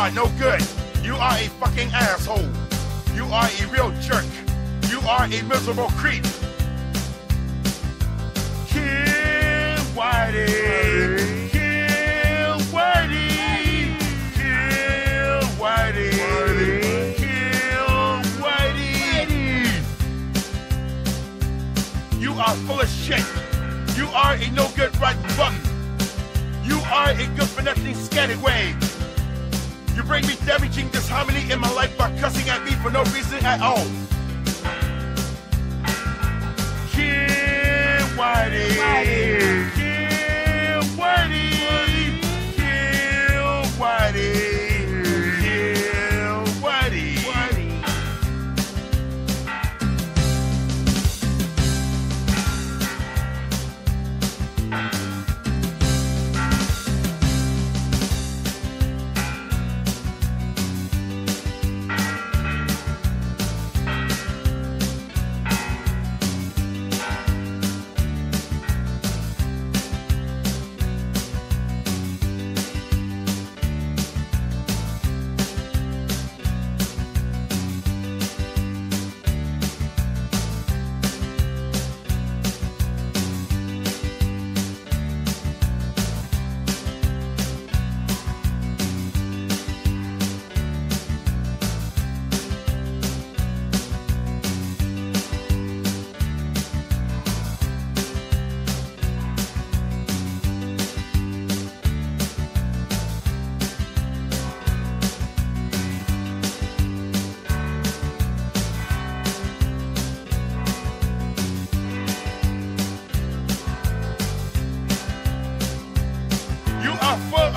are no good. You are a fucking asshole. You are a real jerk. You are a miserable creep. Kill Whitey. Kill Whitey. Kill Whitey. Kill Whitey. You are full of shit. You are a no good rotten bum. You are a good for nothing scallywag. You bring me damaging disharmony in my life by cussing at me for no reason at all.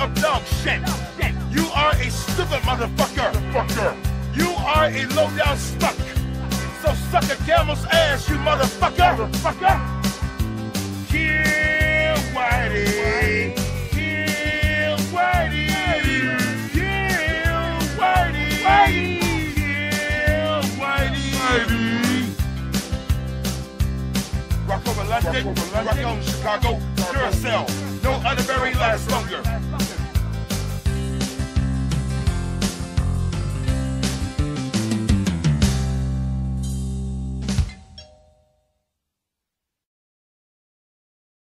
Of dog shit. You are a stupid motherfucker. You are a low down stuck. So suck a camel's ass, you motherfucker. Kill Whitey. Kill Whitey. Kill Whitey. Kill Whitey. Whitey. Rock over London, rock on Chicago, Duracell. No other berry.